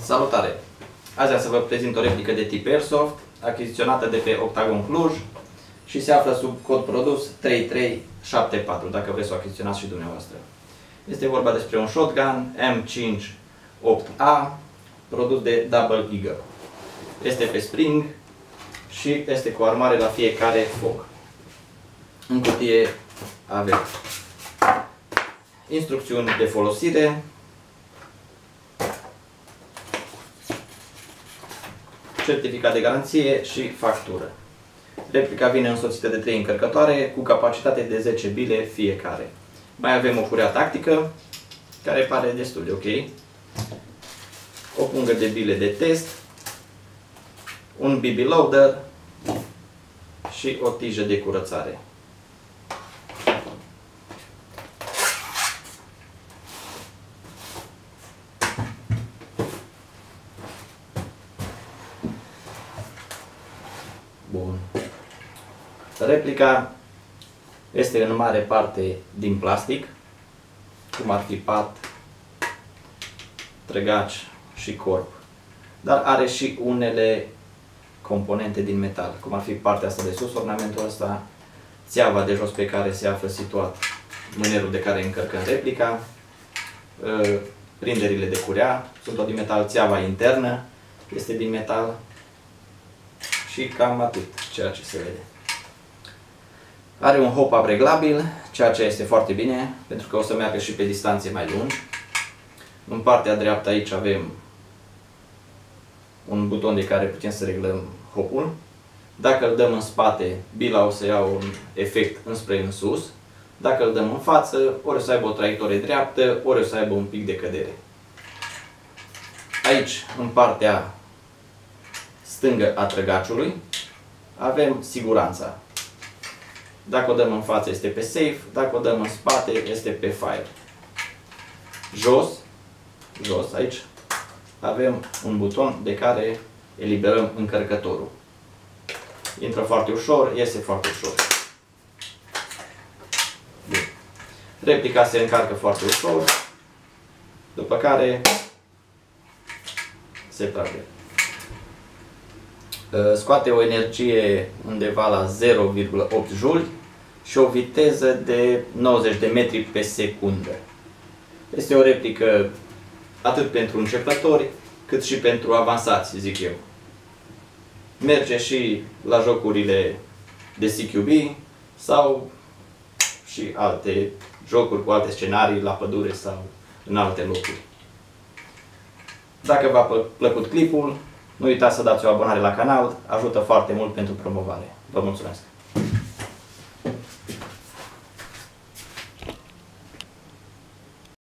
Salutare! Azi am să vă prezint o replică de tip Airsoft, achiziționată de pe Octagon Cluj și se află sub cod produs 3374, dacă vreți să o achiziționați și dumneavoastră. Este vorba despre un shotgun M5 8A, produs de Double Eagle. Este pe spring și este cu armare la fiecare foc. În cutie avem instrucțiuni de folosire, certificat de garanție și factură. Replica vine însoțită de 3 încărcătoare cu capacitate de 10 bile fiecare. Mai avem o curea tactică, care pare destul de ok. O pungă de bile de test, un BB loader și o tijă de curățare. Bun. Replica este în mare parte din plastic, cum ar fi pat, trăgaci și corp. Dar are și unele componente din metal, cum ar fi partea asta de sus, ornamentul ăsta, țeava de jos pe care se află situat mânerul de care încărcăm replica, ă, prinderile de curea, sunt tot din metal, țeava internă este din metal, și cam atât ceea ce se vede. Are un hop-up reglabil, ceea ce este foarte bine, pentru că o să meargă și pe distanțe mai lungi. În partea dreaptă aici avem un buton de care putem să reglăm hopul. Dacă îl dăm în spate, bila o să ia un efect înspre în sus. Dacă îl dăm în față, ori o să aibă o traiectorie dreaptă, ori o să aibă un pic de cădere. Aici, în partea stângă a trăgaciului, avem siguranța. Dacă o dăm în față este pe safe, dacă o dăm în spate este pe fire. Jos, jos aici, avem un buton de care eliberăm încărcătorul. Intră foarte ușor, iese foarte ușor. Bun. Replica se încarcă foarte ușor, după care se trage. Uh, scoate o energie undeva la 0,8 juli și o viteză de 90 de metri pe secundă. Este o replică atât pentru începători, cât și pentru avansați, zic eu. Merge și la jocurile de CQB sau și alte jocuri cu alte scenarii la pădure sau în alte locuri. Dacă v-a plăcut clipul, nu uitați să dați o abonare la canal, ajută foarte mult pentru promovare. Vă mulțumesc!